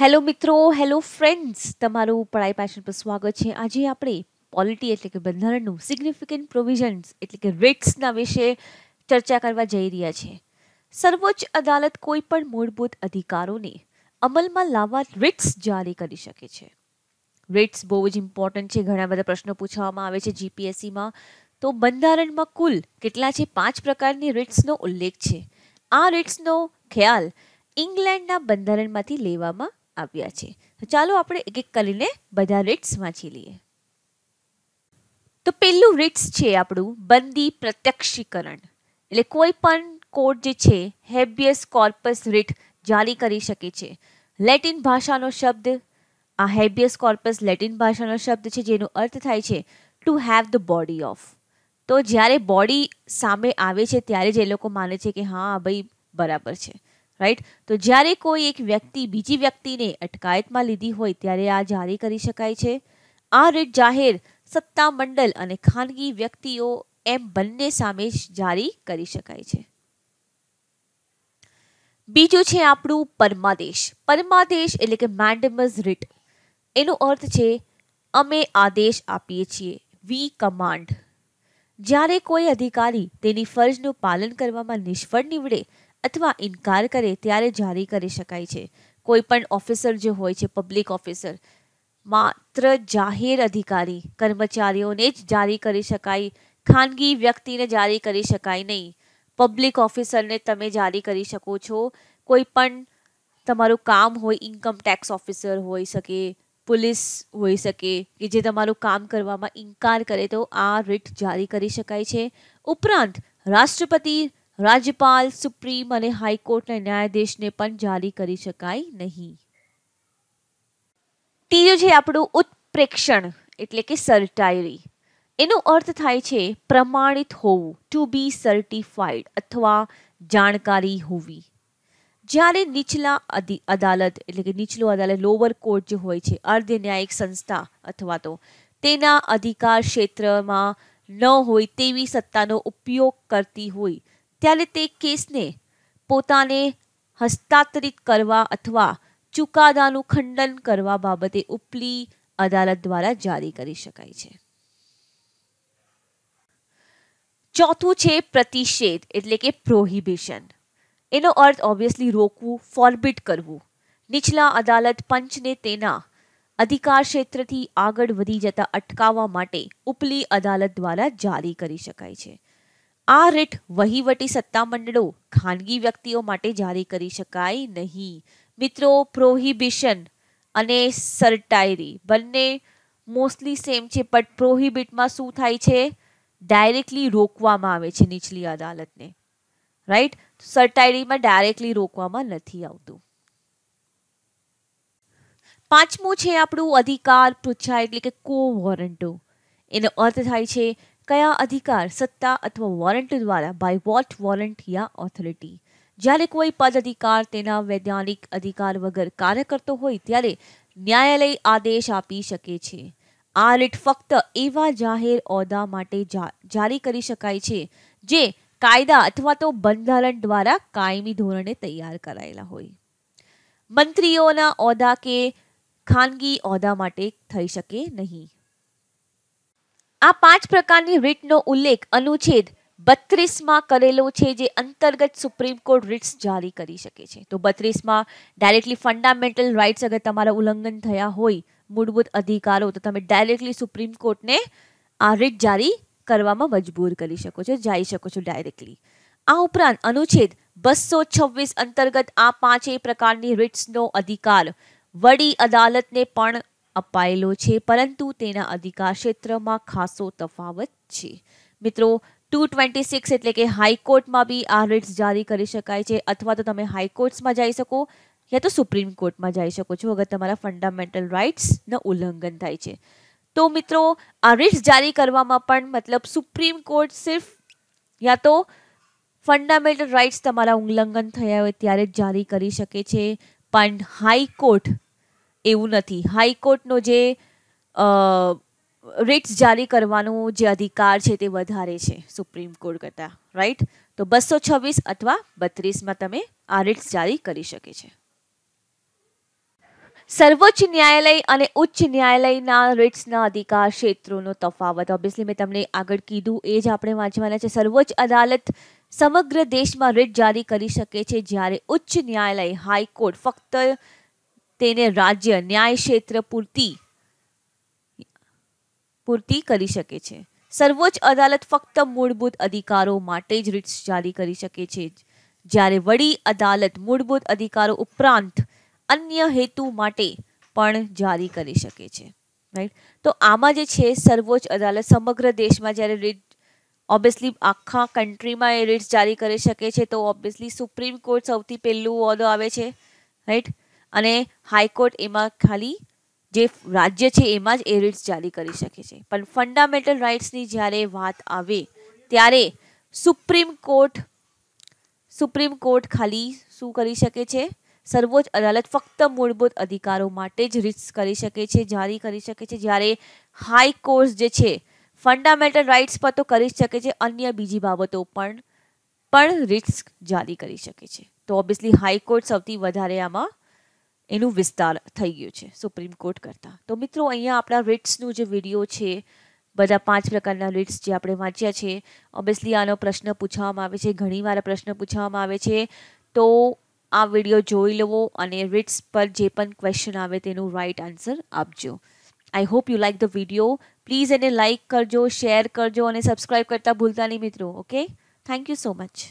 Hello મિત્રો hello friends તમારું પઢાઈ પાછળ પર સ્વાગત છે. આજે આપણે પોલિટી એટલે કે બંધારણનું સિગ્નિફિકન્ટ પ્રોવિઝન્સ એટલે કે રેટ્સના વિશે ચર્ચા કરવા જઈ રહ્યા છે. સર્વોચ્ચ અદાલત કોઈ પણ મૂળભૂત અધિકારોને અમલમાં લાવવા રિટ્સ જારી કરી શકે છે. રિટ્સ બહુ જ ઇમ્પોર્ટન્ટ છે. ઘણા બધા પ્રશ્નો પૂછવામાં આવે છે જીપીએસસીમાં તો બંધારણમાં કુલ કેટલા છે? પાંચ પ્રકારની રિટ્સનો ઉલ્લેખ છે. આ રિટ્સનો ખ્યાલ ઇંગ્લેન્ડના બંધારણમાંથી લેવામાં આવ્યા છે. ચાલો આપણે એક એક કરીને બધા રિટ્સ વાંચી લઈએ. તો પહેલું રિટ્સ છે આપણું બંદી પ્રત્યક્ષીકરણ. એટલે કોઈ પણ કોર્ટ જે છે, હેબિયસ કોર્પસ રિટ જારી કરી શકે છે. લેટિન ભાષાનો શબ્દ, આ હેબિયસ કોર્પસ લેટિન ભાષાનો શબ્દ છે, જેનો અર્થ થાય છે to have the body of તો જ્યારે બોડી સામે આવે છે, ત્યારે જ એ લોકો માને છે કે, હા, ભાઈ, બરાબર છે. રાઈટ તો જ્યારે કોઈ એક વ્યક્તિ બીજી વ્યક્તિને અટકાયતમાં લીધી હોય ત્યારે આ જારી કરી શકાય છે. આ રીટ જાહેર સત્તા મંડળ અને ખાનગી વ્યક્તિઓ એમ બંને સામે જારી કરી શકાય છે. બીજું છે આપણું પરમાદેશ. પરમાદેશ એટલે કે મેન્ડમસ રીટ એનો અર્થ છે, અમે આદેશ આપીએ છીએ. વી કમાન્ડ જ્યારે કોઈ અધિકારી તેની ફરજનું પાલન કરવામાં નિષ્ફળ નીવડે અથવા ઇનકાર કરે ત્યારે જારી કરી શકાય છે. કોઈ પણ ઓફિસર જે હોય છે, પબ્લિક ઓફિસર, માત્ર જાહેર અધિકારી, કર્મચારીઓને જ જારી કરી શકાય. ખાનગી વ્યક્તિને જારી કરી શકાય નહીં. પબ્લિક ઓફિસરને તમે જારી કરી શકો છો. કોઈ પણ તમારું કામ હોય, ઇન્કમ ટેક્સ ઓફિસર હોઈ શકે, પોલીસ હોઈ શકે, કે જે તમારું કામ કરવામાં ઇનકાર કરે તો આ રીટ જારી કરી શકાય છે. ઉપરાંત, રાષ્ટ્રપતિ રાજ્યપાલ, સુપ્રીમ અને હાઈકોર્ટના ન્યાયાધીશને પણ જારી કરી શકાય નહીં. ત્રીજું છે આપણું ઉત્પ્રેક્ષણ, એટલે કે સર્ટાયરી એનો અર્થ થાય છે પ્રમાણિત હોવું ટુ બી સર્ટિફાઈડ અથવા જાણકારી હોવી. જ્યારે નીચલા અદાલત, એટલે કે નીચલો અદાલત લોવર કોર્ટ જે હોય છે અર્ધ ન્યાયિક સંસ્થા અથવા તો તેના અધિકાર ક્ષેત્રમાં ન હોય તેવી સત્તાનો ઉપયોગ કરતી હોય ત્યારે તે કેસને પોતાને હસ્તાંતરિત કરવા અથવા ચુકાદાનું ખંડન કરવા બાબતે ઉપલી અદાલત દ્વારા જારી કરી શકાય છે. ચોથું છે પ્રતિષેધ, એટલે કે પ્રોહિબિશન એનો અર્થ ઓબ્વિયસલી રોકવું ફોરબિટ કરવું. નીચલા અદાલત પંચને તેના અધિકાર ક્ષેત્રથી આગળ વધી જતા અટકાવવા માટે ઉપલી અદાલત દ્વારા જારી કરી શકાય છે. આ રીટ વહીવટી સત્તામંડળો ખાનગી વ્યક્તિઓ માટે જારી કરી શકાય નહીં. મિત્રો પ્રોહિબિશન અને સરટાયરી બંને મોસ્ટલી સેમ છે બટ પ્રોહિબિટમાં શું થાય છે? ડાયરેક્ટલી રોકવામાં આવે છે નીચલી અદાલતને. રાઈટ સરટાયરીમાં ડાયરેક્ટલી રોકવામાં નથી આવતું. પાંચમું છે આપણું અધિકાર પૃચ્છા એટલે કે કો વોરંટો એનો અર્થ થાય છે કયા અધિકાર, સત્તા અથવા વોરંટ દ્વારા બાય વોટ વોરંટ યા ઓથોરિટી જ્યારે કોઈ પદ, અધિકાર તેના વૈધાનિક અધિકાર વગર કાર્ય કરતો હોય ત્યારે ન્યાયાલય આદેશ આપી શકે છે. આ રીટ ફક્ત એવા જાહેર ઓદા માટે જારી કરી શકાય છે જે કાયદા અથવા તો બંધારણ દ્વારા કાયમી ધોરણે તૈયાર કરાયેલા હોય. મંત્રીઓના ઓદા કે ખાનગી ઓદા માટે થઈ શકે નહીં. આ પાંચ પ્રકારની રીટનો ઉલ્લેખ અનુચ્છેદ બત્રીસમાં કરેલો છે જે અંતર્ગત સુપ્રીમ કોર્ટ રીટ્સ જારી કરી શકે છે. તો બત્રીસમાં ડાયરેક્ટલી ફંડામેન્ટલ રાઇટ્સ અગર તમારા ઉલ્લંઘન થયા હોય, મૂળભૂત અધિકારો, તો તમે ડાયરેક્ટલી સુપ્રીમ કોર્ટને આ રીટ જારી કરવામાં મજબૂર કરી શકો છો જઈ શકો છો ડાયરેક્ટલી આ ઉપરાંત અનુચ્છેદ બસો છવ્વીસ અંતર્ગત આ પાંચેય પ્રકારની રીટ્સનો અધિકાર વડી અદાલતને પણ અપાયેલો છે, પરંતુ તેના અધિકાર ક્ષેત્રમાં ખાસો તફાવત છે. મિત્રો ટુ ટ્વેન્ટી સિક્સ એટલે કે હાઈકોર્ટમાં બી આ રિટ્સ જારી કરી શકાય છે, અથવા તો તમે હાઈકોર્ટ્સમાં જઈ શકો, યા તો સુપ્રીમ કોર્ટમાં જઈ શકો છો, અગર તમારા ફંડામેન્ટલ રાઇટ્સનું ઉલ્લંઘન થાય છે. તો મિત્રો, આ રિટ્સ જારી કરવામાં પણ મતલબ સુપ્રીમ કોર્ટ સિર્ફ, યા તો ફંડામેન્ટલ રાઇટ્સ તમારા ઉલ્લંઘન થયા હોય ત્યારે જારી કરી શકે છે, પણ હાઈકોર્ટ એવું નથી. હાઈકોર્ટનો જે રિટ્સ જારી કરવાનો જે અધિકાર છે તે વધારે છે સુપ્રીમ કોર્ટ કરતાં રાઈટ તો બસો છવ્વીસ અથવા બત્રીસમાં તમે આ રિટ્સ જારી કરી શકે છે. સર્વોચ્ચ ન્યાયાલય અને ઉચ્ચ ન્યાયાલયના રિટ્સના અધિકાર ક્ષેત્રોનો તફાવત. ઓબ્વિયસલી મેં તમને આગળ કીધું, એ જ આપણે વાંચવાના છે. સર્વોચ્ચ અદાલત સમગ્ર દેશમાં રિટ જારી કરી શકે છે જ્યારે ઉચ્ચ ન્યાયાલય હાઈકોર્ટ ફક્ત તેને રાજ્ય ન્યાય ક્ષેત્ર પૂરતી પૂર્તિ કરી શકે છે. સર્વોચ્ચ અદાલત ફક્ત મૂળભૂત અધિકારો માટે જ રિટ્સ જારી કરી શકે છે. જ્યારે વડી અદાલત મૂળભૂત અધિકારો ઉપરાંત અન્ય હેતુ માટે પણ જારી કરી શકે છે. રાઈટ તો આમાં જે છે, સર્વોચ્ચ અદાલત સમગ્ર દેશમાં જ્યારે રીટ ઓબ્વિયસલી આખા કન્ટ્રીમાં એ રીટ્સ જારી કરી શકે છે, તો ઓબ્વિયસલી સુપ્રીમ કોર્ટ સૌથી પહેલું ઓર્ડર આવે છે. રાઈટ અને હાઈકોર્ટ એમાં ખાલી જે રાજ્ય છે એમાં જ એ રીટ્સ જારી કરી શકે છે. પણ ફંડામેન્ટલ રાઇટ્સની જ્યારે વાત આવે, ત્યારે સુપ્રીમ કોર્ટ સુપ્રીમ કોર્ટ ખાલી શું કરી શકે છે? સર્વોચ્ચ અદાલત ફક્ત મૂળભૂત અધિકારો માટે જ રિટ્સ કરી શકે છે, જારી કરી શકે છે. જ્યારે હાઈકોર્ટ જે છે ફંડામેન્ટલ રાઇટ્સ પર તો કરી શકે છે, અન્ય બીજી બાબતો પણ પણ રિટ્સ જારી કરી શકે છે. તો ઓબ્વિયસલી હાઈકોર્ટ સૌથી વધારે આમાં એનું વિસ્તાર થઈ ગયું છે સુપ્રીમ કોર્ટ કરતાં. તો મિત્રો, અહીંયા આપણા રિટ્સનું જે વીડિયો છે, બધા પાંચ પ્રકારના રિટ્સ જે આપણે વાંચ્યા છે ઓબ્વિયસલી આનો પ્રશ્ન પૂછવામાં આવે છે, ઘણીવાર પ્રશ્ન પૂછવામાં આવે છે, તો આ વીડિયો જોઈ લેવો અને રિટ્સ પર જે પણ ક્વેશ્ચન આવે તેનું રાઇટ આન્સર આપજો. I hope you like the video please એને લાઇક કરજો શેર કરજો અને સબસ્ક્રાઈબ કરતા ભૂલતા નહીં મિત્રો okay thank you so much